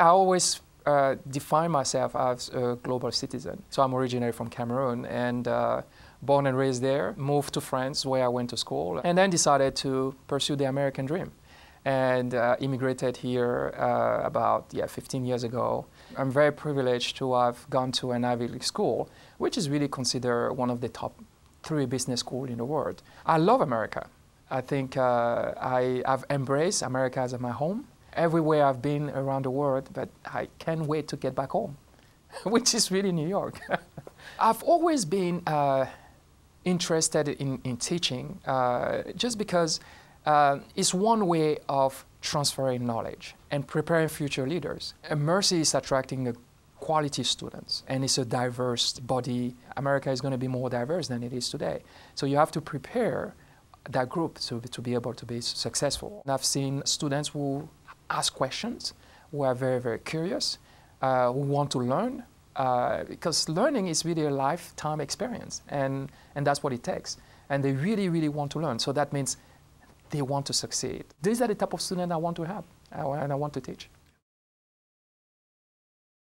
I always uh, define myself as a global citizen. So I'm originally from Cameroon and uh, born and raised there, moved to France where I went to school, and then decided to pursue the American dream and uh, immigrated here uh, about yeah 15 years ago. I'm very privileged to have gone to an Ivy League school, which is really considered one of the top three business schools in the world. I love America. I think uh, I have embraced America as my home. Everywhere I've been around the world, but I can't wait to get back home, which is really New York. I've always been uh, interested in, in teaching uh, just because uh, it's one way of transferring knowledge and preparing future leaders. And Mercy is attracting quality students and it's a diverse body. America is going to be more diverse than it is today. So you have to prepare that group to, to be able to be successful. And I've seen students who ask questions, who are very, very curious, uh, who want to learn, uh, because learning is really a lifetime experience, and, and that's what it takes. And they really, really want to learn. So that means they want to succeed. These are the type of students I want to have and I want to teach.